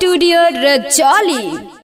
Studio Rajali.